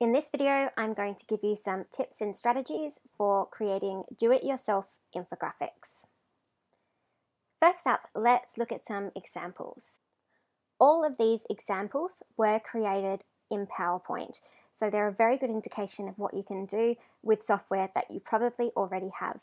In this video, I'm going to give you some tips and strategies for creating do-it-yourself infographics. First up, let's look at some examples. All of these examples were created in PowerPoint, so they're a very good indication of what you can do with software that you probably already have.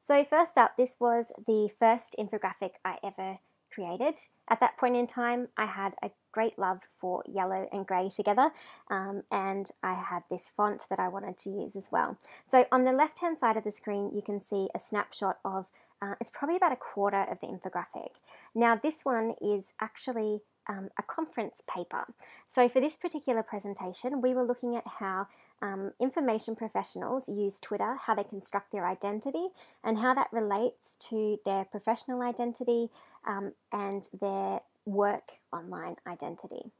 So first up, this was the first infographic I ever created. At that point in time, I had a great love for yellow and grey together, um, and I had this font that I wanted to use as well. So on the left hand side of the screen, you can see a snapshot of uh, it's probably about a quarter of the infographic. Now, this one is actually um, a conference paper. So for this particular presentation, we were looking at how um, information professionals use Twitter, how they construct their identity, and how that relates to their professional identity um, and their work online identity.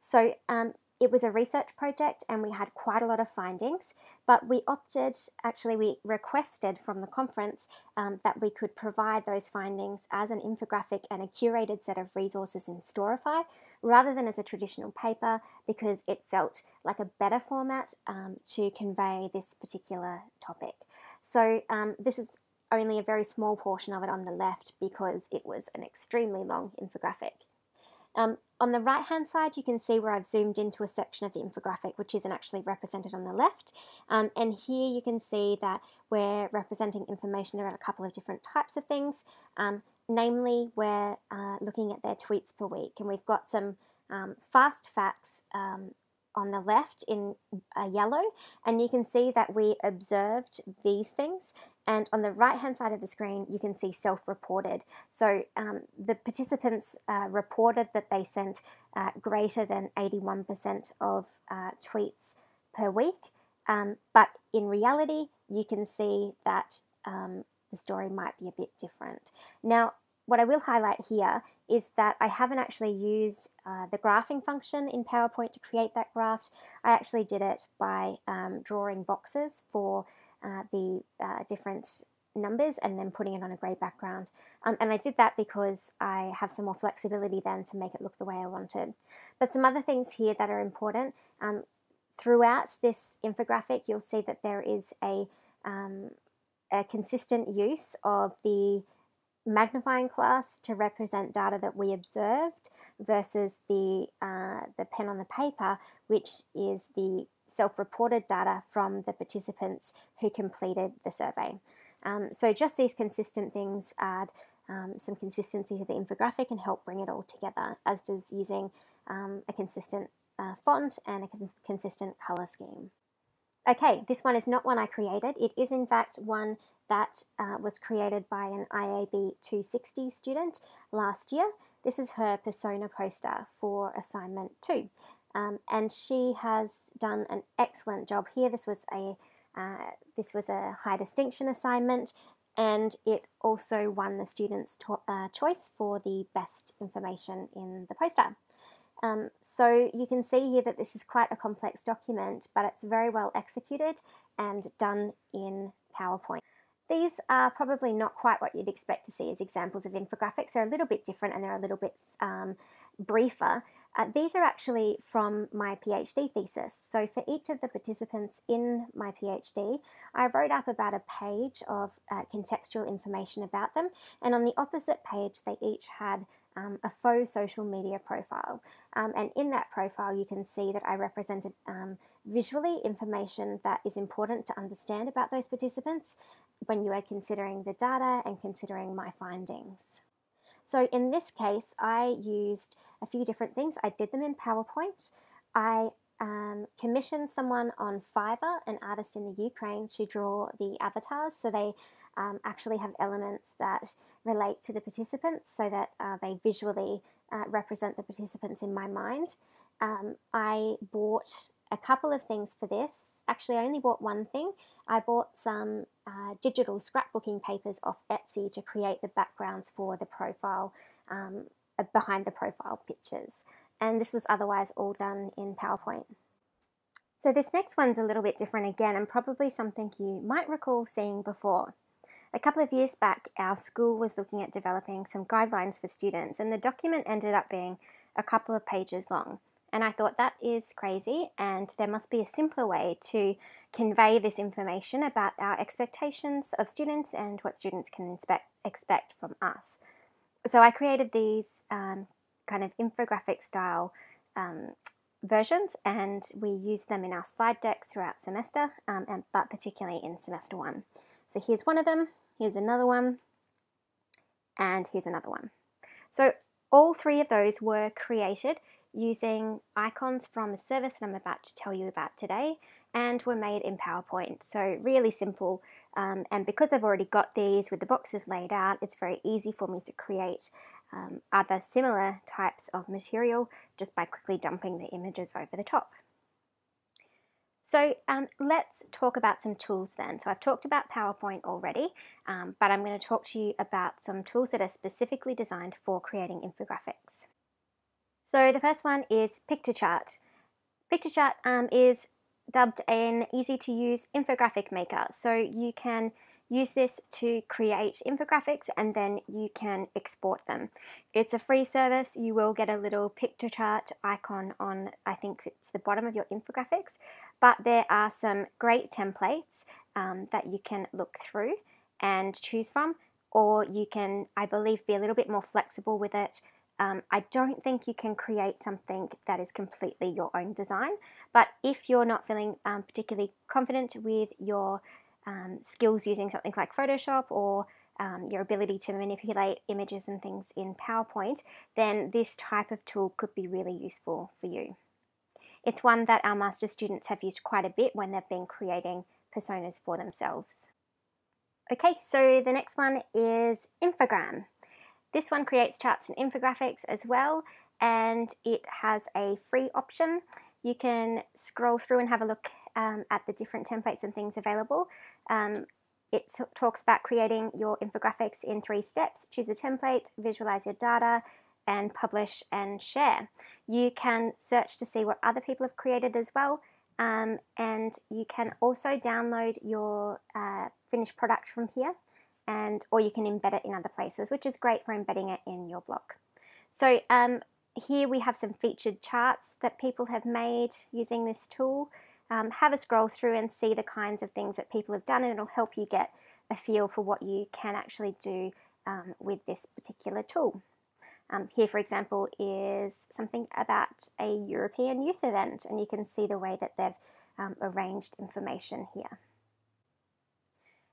So um, it was a research project and we had quite a lot of findings, but we opted, actually, we requested from the conference um, that we could provide those findings as an infographic and a curated set of resources in Storify rather than as a traditional paper because it felt like a better format um, to convey this particular topic. So, um, this is only a very small portion of it on the left because it was an extremely long infographic. Um, on the right hand side, you can see where I've zoomed into a section of the infographic, which isn't actually represented on the left. Um, and here you can see that we're representing information around a couple of different types of things. Um, namely, we're uh, looking at their tweets per week, and we've got some um, fast facts um, on the left in uh, yellow and you can see that we observed these things and on the right hand side of the screen you can see self-reported. So um, the participants uh, reported that they sent uh, greater than 81% of uh, tweets per week. Um, but in reality you can see that um, the story might be a bit different. Now what I will highlight here is that I haven't actually used uh, the graphing function in PowerPoint to create that graph. I actually did it by um, drawing boxes for uh, the uh, different numbers and then putting it on a grey background. Um, and I did that because I have some more flexibility then to make it look the way I wanted. But some other things here that are important. Um, throughout this infographic, you'll see that there is a, um, a consistent use of the magnifying class to represent data that we observed versus the, uh, the pen on the paper, which is the self-reported data from the participants who completed the survey. Um, so just these consistent things add um, some consistency to the infographic and help bring it all together, as does using um, a consistent uh, font and a cons consistent color scheme. Okay, this one is not one I created. It is in fact one that uh, was created by an IAB 260 student last year. This is her persona poster for assignment two. Um, and she has done an excellent job here. This was a uh, this was a high distinction assignment and it also won the student's uh, choice for the best information in the poster. Um, so you can see here that this is quite a complex document, but it's very well executed and done in PowerPoint. These are probably not quite what you'd expect to see as examples of infographics. They're a little bit different and they're a little bit um, briefer. Uh, these are actually from my PhD thesis. So for each of the participants in my PhD, I wrote up about a page of uh, contextual information about them. And on the opposite page, they each had um, a faux social media profile. Um, and in that profile, you can see that I represented um, visually information that is important to understand about those participants when you are considering the data and considering my findings. So in this case, I used a few different things. I did them in PowerPoint. I um, commissioned someone on Fiverr, an artist in the Ukraine, to draw the avatars. So they um, actually have elements that relate to the participants so that uh, they visually uh, represent the participants in my mind. Um, I bought a couple of things for this. Actually, I only bought one thing. I bought some uh, digital scrapbooking papers off Etsy to create the backgrounds for the profile, um, uh, behind the profile pictures. And this was otherwise all done in PowerPoint. So this next one's a little bit different again and probably something you might recall seeing before. A couple of years back, our school was looking at developing some guidelines for students, and the document ended up being a couple of pages long. And I thought that is crazy, and there must be a simpler way to convey this information about our expectations of students and what students can expect, expect from us. So I created these um, kind of infographic style um, versions and we use them in our slide decks throughout semester, um, and, but particularly in semester one. So here's one of them, here's another one, and here's another one. So all three of those were created using icons from a service that I'm about to tell you about today and were made in PowerPoint. So really simple um, and because I've already got these with the boxes laid out, it's very easy for me to create um, other similar types of material just by quickly dumping the images over the top. So um, let's talk about some tools then. So I've talked about PowerPoint already, um, but I'm going to talk to you about some tools that are specifically designed for creating infographics. So the first one is Piktochart. Piktochart um, is dubbed an easy to use infographic maker. So you can use this to create infographics and then you can export them. It's a free service. You will get a little Piktochart icon on, I think it's the bottom of your infographics, but there are some great templates um, that you can look through and choose from, or you can, I believe, be a little bit more flexible with it um, I don't think you can create something that is completely your own design, but if you're not feeling um, particularly confident with your um, skills using something like Photoshop or um, your ability to manipulate images and things in PowerPoint, then this type of tool could be really useful for you. It's one that our master students have used quite a bit when they've been creating personas for themselves. Okay, so the next one is Infogram. This one creates charts and infographics as well, and it has a free option. You can scroll through and have a look um, at the different templates and things available. Um, it talks about creating your infographics in three steps. Choose a template, visualize your data, and publish and share. You can search to see what other people have created as well, um, and you can also download your uh, finished product from here and or you can embed it in other places, which is great for embedding it in your blog. So um, here we have some featured charts that people have made using this tool. Um, have a scroll through and see the kinds of things that people have done and it'll help you get a feel for what you can actually do um, with this particular tool. Um, here, for example, is something about a European youth event, and you can see the way that they've um, arranged information here.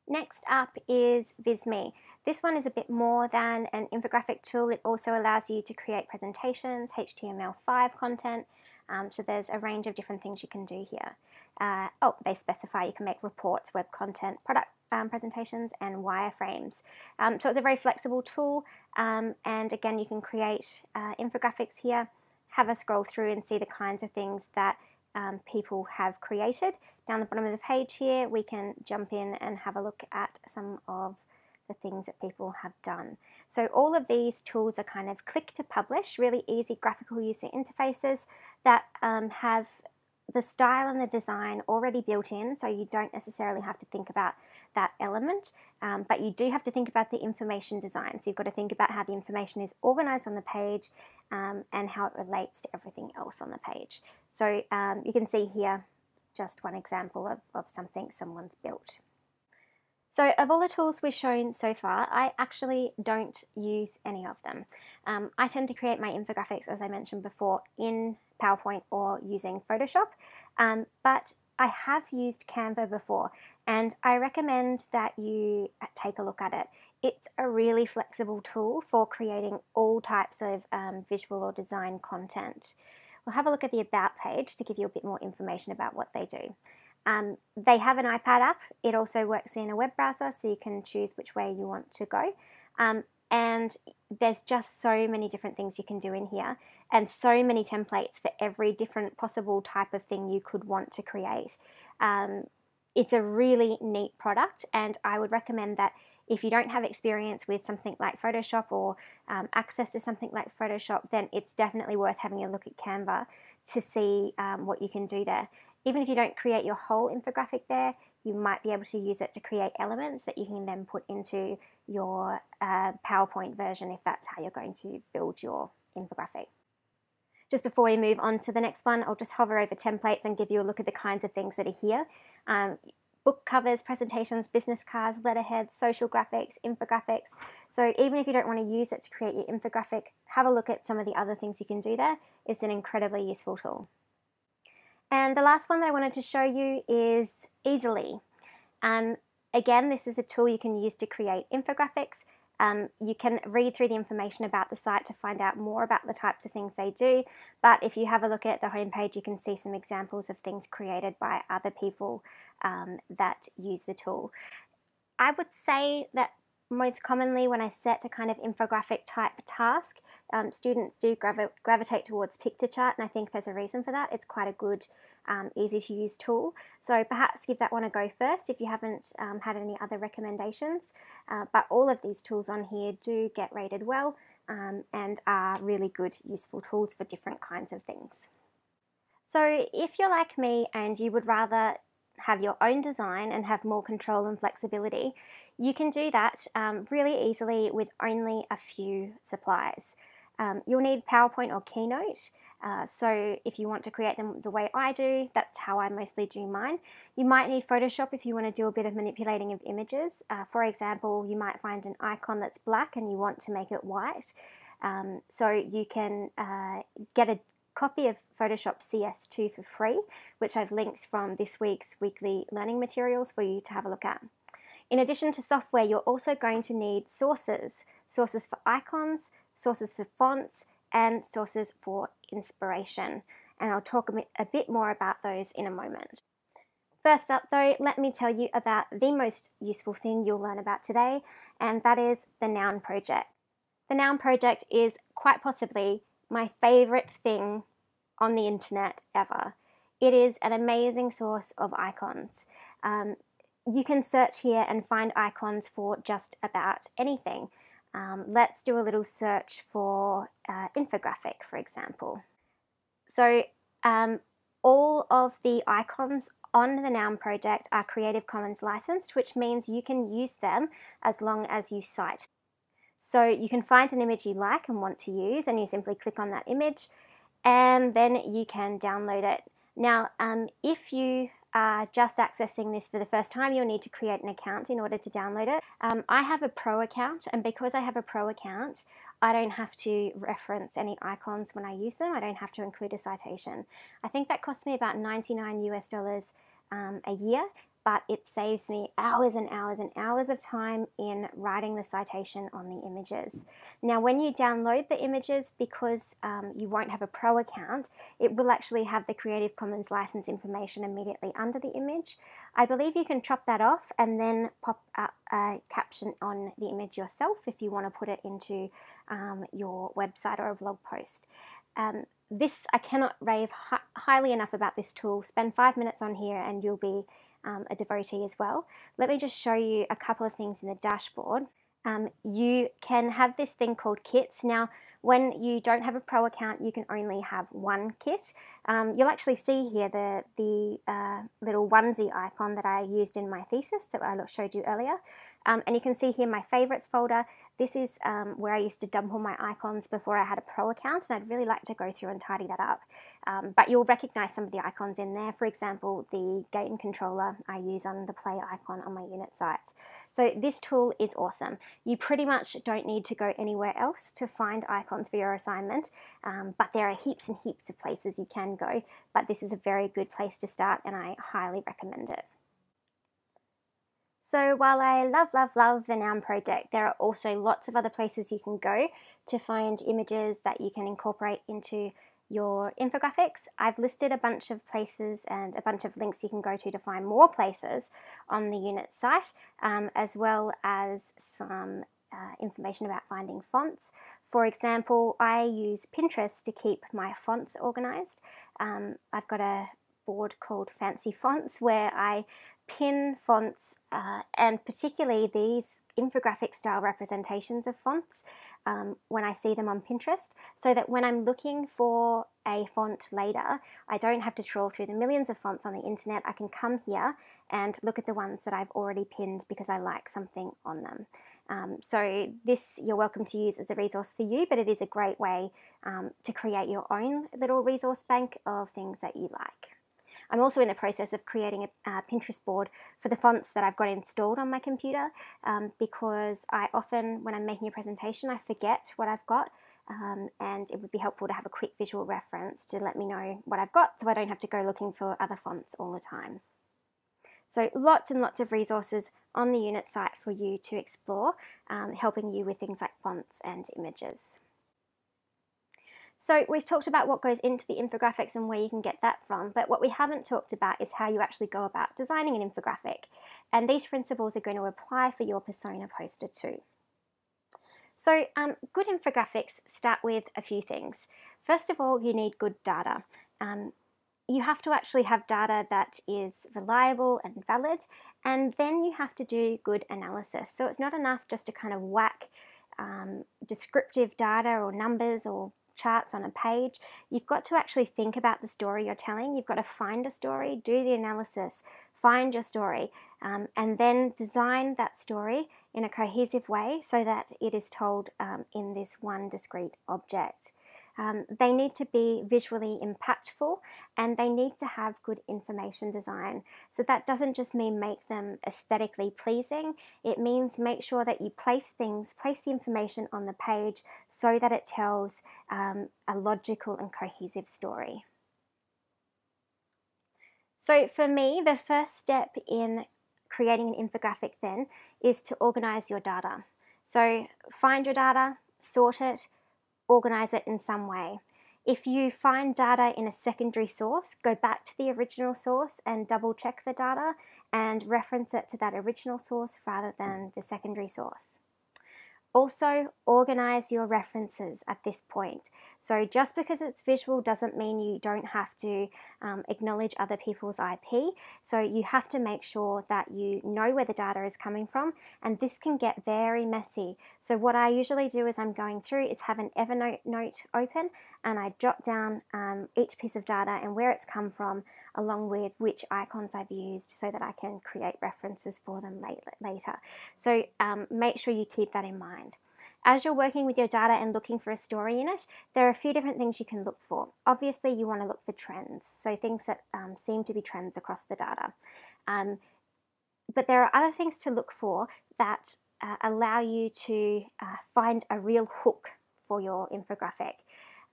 Next up is Visme. This one is a bit more than an infographic tool. It also allows you to create presentations, HTML5 content. Um, so there's a range of different things you can do here. Uh, oh, they specify you can make reports, web content, product um, presentations, and wireframes. Um, so it's a very flexible tool. Um, and again, you can create uh, infographics here, have a scroll through and see the kinds of things that um, people have created. Down the bottom of the page here, we can jump in and have a look at some of the things that people have done. So all of these tools are kind of click to publish, really easy graphical user interfaces that um, have the style and the design already built in, so you don't necessarily have to think about that element, um, but you do have to think about the information design. So you've got to think about how the information is organized on the page um, and how it relates to everything else on the page. So um, you can see here just one example of, of something someone's built. So of all the tools we've shown so far, I actually don't use any of them. Um, I tend to create my infographics, as I mentioned before, in PowerPoint or using Photoshop, um, but I have used Canva before and I recommend that you take a look at it. It's a really flexible tool for creating all types of um, visual or design content. We'll have a look at the About page to give you a bit more information about what they do. Um, they have an iPad app. It also works in a web browser, so you can choose which way you want to go. Um, and there's just so many different things you can do in here, and so many templates for every different possible type of thing you could want to create. Um, it's a really neat product, and I would recommend that if you don't have experience with something like Photoshop or um, access to something like Photoshop, then it's definitely worth having a look at Canva to see um, what you can do there. Even if you don't create your whole infographic there, you might be able to use it to create elements that you can then put into your uh, PowerPoint version if that's how you're going to build your infographic. Just before we move on to the next one, I'll just hover over templates and give you a look at the kinds of things that are here. Um, book covers, presentations, business cards, letterheads, social graphics, infographics. So even if you don't want to use it to create your infographic, have a look at some of the other things you can do there. It's an incredibly useful tool. And the last one that I wanted to show you is Easel.ly. Um, again, this is a tool you can use to create infographics. Um, you can read through the information about the site to find out more about the types of things they do. But if you have a look at the homepage, you can see some examples of things created by other people um, that use the tool. I would say that most commonly when I set a kind of infographic type task, um, students do gravi gravitate towards Piktochart, and I think there's a reason for that. It's quite a good, um, easy to use tool. So perhaps give that one a go first if you haven't um, had any other recommendations. Uh, but all of these tools on here do get rated well um, and are really good, useful tools for different kinds of things. So if you're like me and you would rather have your own design and have more control and flexibility, you can do that um, really easily with only a few supplies. Um, you'll need PowerPoint or Keynote. Uh, so if you want to create them the way I do, that's how I mostly do mine. You might need Photoshop if you want to do a bit of manipulating of images. Uh, for example, you might find an icon that's black and you want to make it white. Um, so you can uh, get a copy of Photoshop CS2 for free, which I've linked from this week's weekly learning materials for you to have a look at. In addition to software, you're also going to need sources, sources for icons, sources for fonts, and sources for inspiration. And I'll talk a bit more about those in a moment. First up though, let me tell you about the most useful thing you'll learn about today, and that is the Noun Project. The Noun Project is quite possibly my favorite thing on the internet ever. It is an amazing source of icons. Um, you can search here and find icons for just about anything. Um, let's do a little search for uh, infographic, for example. So um, all of the icons on the Noun project are Creative Commons licensed, which means you can use them as long as you cite so you can find an image you like and want to use and you simply click on that image and then you can download it. Now, um, if you are just accessing this for the first time, you'll need to create an account in order to download it. Um, I have a pro account and because I have a pro account, I don't have to reference any icons when I use them. I don't have to include a citation. I think that costs me about 99 US dollars um, a year but it saves me hours and hours and hours of time in writing the citation on the images. Now when you download the images, because um, you won't have a pro account, it will actually have the Creative Commons license information immediately under the image. I believe you can chop that off and then pop a, a caption on the image yourself if you want to put it into um, your website or a blog post. Um, this, I cannot rave hi highly enough about this tool. Spend five minutes on here and you'll be um, a devotee as well. Let me just show you a couple of things in the dashboard. Um, you can have this thing called kits. Now, when you don't have a pro account, you can only have one kit. Um, you'll actually see here the, the uh, little onesie icon that I used in my thesis that I showed you earlier. Um, and you can see here my favorites folder. This is um, where I used to dump all my icons before I had a pro account and I'd really like to go through and tidy that up. Um, but you'll recognize some of the icons in there. For example, the game controller I use on the play icon on my unit sites. So this tool is awesome. You pretty much don't need to go anywhere else to find icons for your assignment, um, but there are heaps and heaps of places you can go. But this is a very good place to start and I highly recommend it. So while I love, love, love the Noun project, there are also lots of other places you can go to find images that you can incorporate into your infographics. I've listed a bunch of places and a bunch of links you can go to to find more places on the unit site, um, as well as some uh, information about finding fonts. For example, I use Pinterest to keep my fonts organized. Um, I've got a board called Fancy Fonts where I pin fonts uh, and particularly these infographic style representations of fonts um, when I see them on Pinterest so that when I'm looking for a font later I don't have to trawl through the millions of fonts on the internet. I can come here and look at the ones that I've already pinned because I like something on them Um, so this you're welcome to use as a resource for you, but it is a great way um, to create your own little resource bank of things that you like. I'm also in the process of creating a, a Pinterest board for the fonts that I've got installed on my computer um, because I often, when I'm making a presentation, I forget what I've got. Um, and it would be helpful to have a quick visual reference to let me know what I've got so I don't have to go looking for other fonts all the time. So lots and lots of resources on the unit site for you to explore, um, helping you with things like fonts and images. So we've talked about what goes into the infographics and where you can get that from, but what we haven't talked about is how you actually go about designing an infographic. And these principles are going to apply for your persona poster too. So um, good infographics start with a few things. First of all, you need good data. Um, you have to actually have data that is reliable and valid, and then you have to do good analysis. So it's not enough just to kind of whack um, descriptive data or numbers or charts on a page. You've got to actually think about the story you're telling. You've got to find a story, do the analysis, find your story, um, and then design that story in a cohesive way so that it is told um, in this one discrete object. Um, they need to be visually impactful and they need to have good information design. So that doesn't just mean make them aesthetically pleasing, it means make sure that you place things, place the information on the page so that it tells um, a logical and cohesive story. So for me, the first step in creating an infographic then is to organize your data. So find your data, sort it, organize it in some way. If you find data in a secondary source, go back to the original source and double check the data and reference it to that original source rather than the secondary source. Also, organize your references at this point. So, just because it's visual doesn't mean you don't have to um, acknowledge other people's IP. So, you have to make sure that you know where the data is coming from, and this can get very messy. So, what I usually do as I'm going through is have an Evernote note open and I jot down um, each piece of data and where it's come from, along with which icons I've used so that I can create references for them later. So um, make sure you keep that in mind. As you're working with your data and looking for a story in it, there are a few different things you can look for. Obviously, you want to look for trends, so things that um, seem to be trends across the data. Um, but there are other things to look for that uh, allow you to uh, find a real hook for your infographic.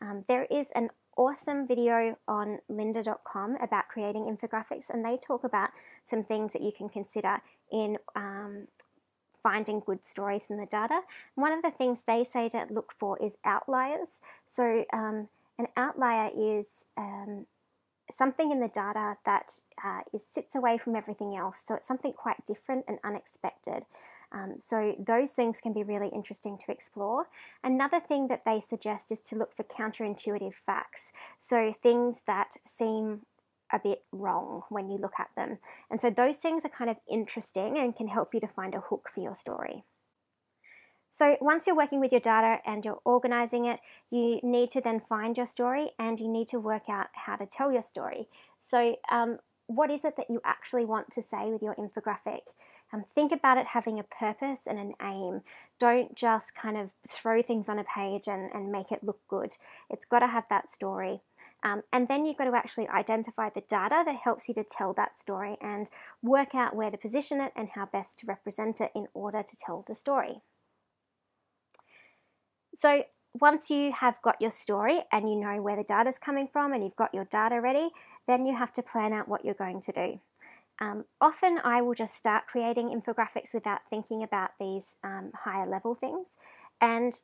Um, there is an awesome video on lynda.com about creating infographics, and they talk about some things that you can consider in um, finding good stories in the data. One of the things they say to look for is outliers. So, um, an outlier is um, something in the data that uh, is, sits away from everything else. So, it's something quite different and unexpected. Um, so those things can be really interesting to explore. Another thing that they suggest is to look for counterintuitive facts. So things that seem a bit wrong when you look at them. And so those things are kind of interesting and can help you to find a hook for your story. So once you're working with your data and you're organizing it, you need to then find your story and you need to work out how to tell your story. So um, what is it that you actually want to say with your infographic? Um, think about it having a purpose and an aim. Don't just kind of throw things on a page and, and make it look good. It's got to have that story. Um, and then you've got to actually identify the data that helps you to tell that story and work out where to position it and how best to represent it in order to tell the story. So once you have got your story and you know where the data is coming from and you've got your data ready, then you have to plan out what you're going to do. Um, often I will just start creating infographics without thinking about these um, higher level things. And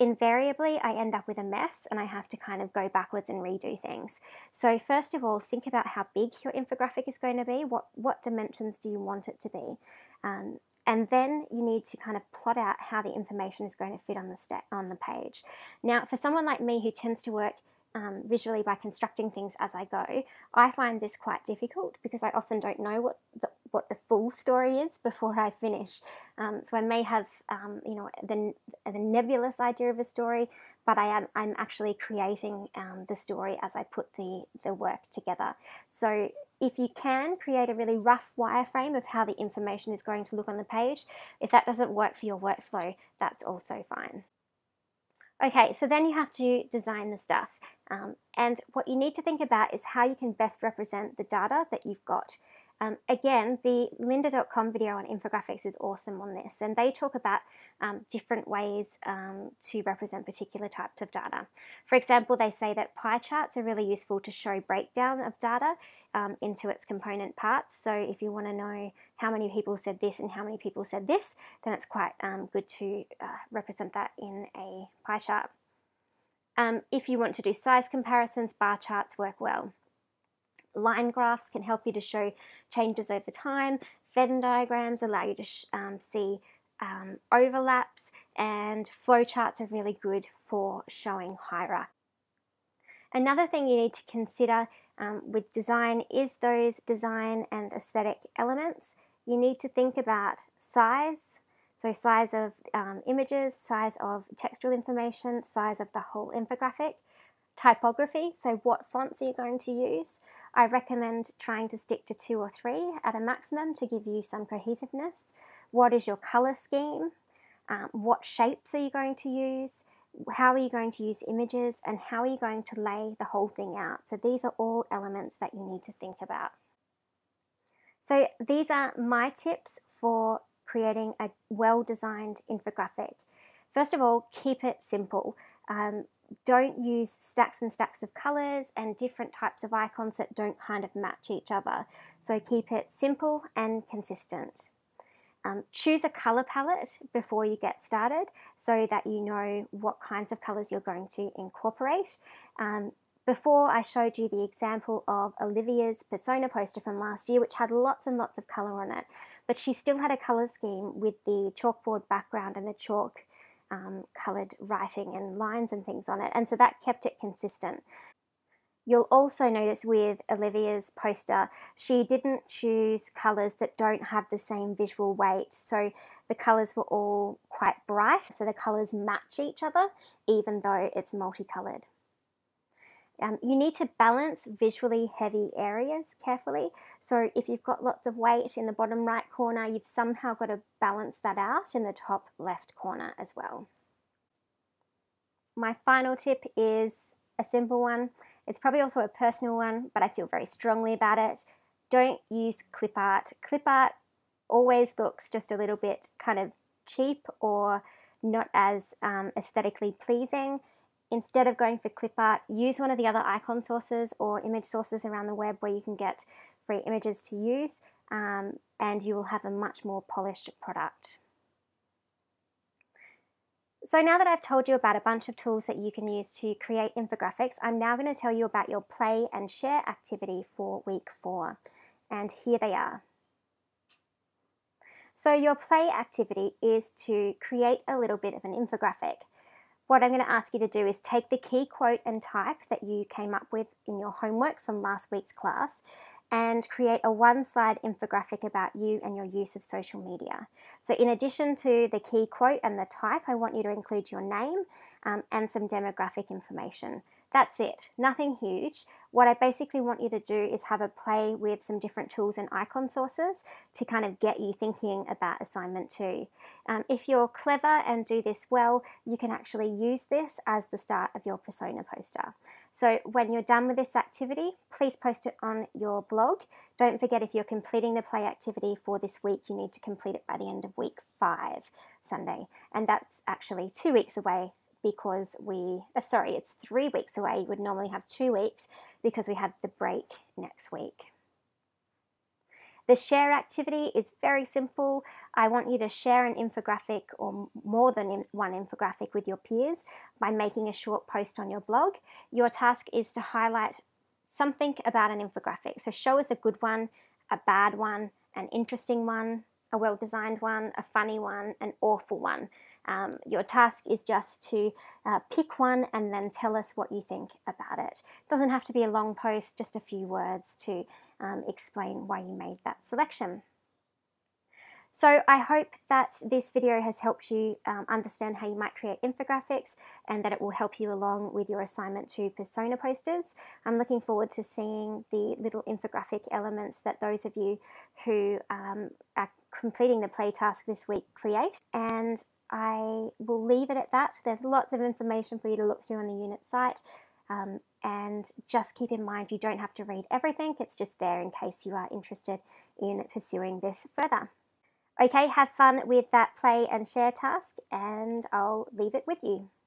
invariably, I end up with a mess and I have to kind of go backwards and redo things. So, first of all, think about how big your infographic is going to be. What, what dimensions do you want it to be? Um, and then you need to kind of plot out how the information is going to fit on the, sta- on the page. Now, for someone like me who tends to work um, visually by constructing things as I go, I find this quite difficult because I often don't know what the, what the full story is before I finish. Um, so I may have, um, you know, the, the nebulous idea of a story, but I am I'm actually creating um, the story as I put the the work together. So if you can create a really rough wireframe of how the information is going to look on the page, if that doesn't work for your workflow, that's also fine. Okay, so then you have to design the stuff. Um, and what you need to think about is how you can best represent the data that you've got. Um, again, the lynda.com video on infographics is awesome on this, and they talk about um, different ways um, to represent particular types of data. For example, they say that pie charts are really useful to show breakdown of data um, into its component parts. So if you want to know how many people said this and how many people said this, then it's quite um, good to uh, represent that in a pie chart. Um, if you want to do size comparisons, bar charts work well. Line graphs can help you to show changes over time. Venn diagrams allow you to um, see um, overlaps and flowcharts are really good for showing hierarchy. Another thing you need to consider um, with design is those design and aesthetic elements. You need to think about size, so size of um, images, size of textual information, size of the whole infographic, typography, so what fonts are you going to use? I recommend trying to stick to two or three at a maximum to give you some cohesiveness. What is your color scheme? Um, what shapes are you going to use? How are you going to use images? And how are you going to lay the whole thing out? So these are all elements that you need to think about. So these are my tips for creating a well-designed infographic. First of all, keep it simple. Um, don't use stacks and stacks of colors and different types of icons that don't kind of match each other. So keep it simple and consistent. Um, choose a color palette before you get started so that you know what kinds of colors you're going to incorporate. Um, before I showed you the example of Olivia's persona poster from last year, which had lots and lots of color on it, but she still had a color scheme with the chalkboard background and the chalk um, coloured writing and lines and things on it. And so that kept it consistent. You'll also notice with Olivia's poster, she didn't choose colours that don't have the same visual weight. So the colours were all quite bright, so the colours match each other, even though it's multicoloured. Um, you need to balance visually heavy areas carefully. So if you've got lots of weight in the bottom right corner, you've somehow got to balance that out in the top left corner as well. My final tip is a simple one. It's probably also a personal one, but I feel very strongly about it. Don't use clip art. Clip art always looks just a little bit kind of cheap or not as um, aesthetically pleasing instead of going for clip art, use one of the other icon sources or image sources around the web where you can get free images to use um, and you will have a much more polished product. So now that I've told you about a bunch of tools that you can use to create infographics, I'm now going to tell you about your play and share activity for week four. And here they are. So your play activity is to create a little bit of an infographic what I'm going to ask you to do is take the key quote and type that you came up with in your homework from last week's class and create a one slide infographic about you and your use of social media. So, in addition to the key quote and the type, I want you to include your name um, and some demographic information. That's it, nothing huge. What I basically want you to do is have a play with some different tools and icon sources to kind of get you thinking about assignment two. Um, if you're clever and do this well, you can actually use this as the start of your persona poster. So when you're done with this activity, please post it on your blog. Don't forget if you're completing the play activity for this week, you need to complete it by the end of week five, Sunday. And that's actually two weeks away because we, uh, sorry, it's three weeks away. You would normally have two weeks because we have the break next week. The share activity is very simple. I want you to share an infographic or more than one infographic with your peers by making a short post on your blog. Your task is to highlight something about an infographic. So show us a good one, a bad one, an interesting one, a well designed one, a funny one, an awful one. Um, your task is just to uh, pick one and then tell us what you think about it. It doesn't have to be a long post, just a few words to um, explain why you made that selection. So I hope that this video has helped you um, understand how you might create infographics and that it will help you along with your assignment to persona posters. I'm looking forward to seeing the little infographic elements that those of you who um, are completing the play task this week create and I will leave it at that. There's lots of information for you to look through on the unit site. Um, and just keep in mind you don't have to read everything, it's just there in case you are interested in pursuing this further. Okay, have fun with that play and share task, and I'll leave it with you.